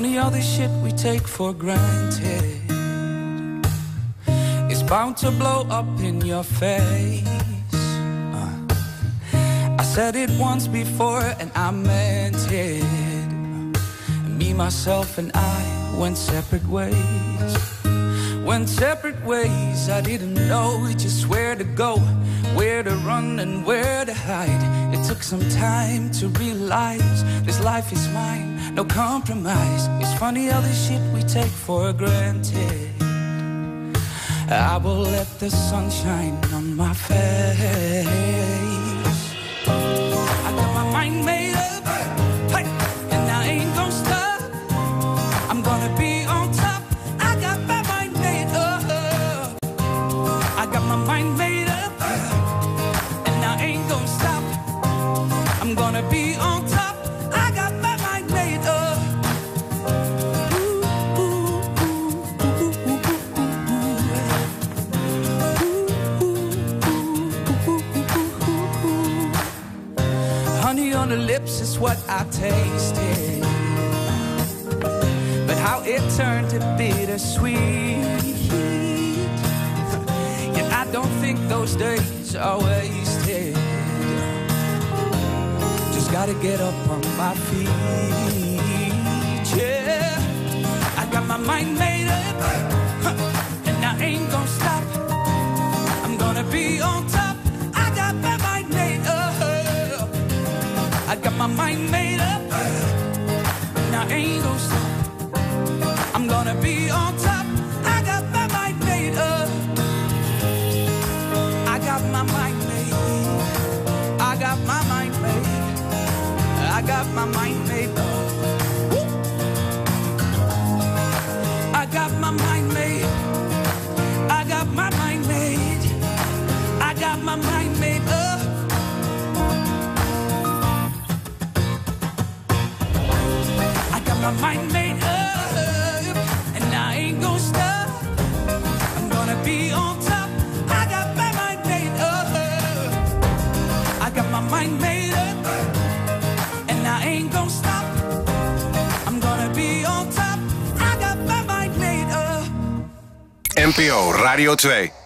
funny all this shit we take for granted. It's bound to blow up in your face. Uh, I said it once before and I meant it. Me, myself, and I went separate ways. Went separate ways, I didn't know just where to go, where to run, and where to hide. It took some time to realize this life is mine, no compromise. It's funny how this shit we take for granted. I will let the sun shine on my face. I got my mind made I'm gonna be on top. I got my mind made up. Ooh, ooh, ooh, Honey on the lips is what I tasted. But how it turned to bittersweet. Yet I don't think those days are wasted. Gotta get up on my feet. Yeah, I got my mind made up. And I ain't gonna stop. I'm gonna be on top. I got my mind made up. I got my mind made up. And I ain't gonna stop. I'm gonna be on top. I got my mind made up. I got my mind made. I got my got my mind made up. I got my mind made. I got my mind made. I got my mind made up. I got my mind made up, and I ain't gonna stop. I'm gonna be on top. I got my mind made up. I got my mind made up, NPO Radio 2.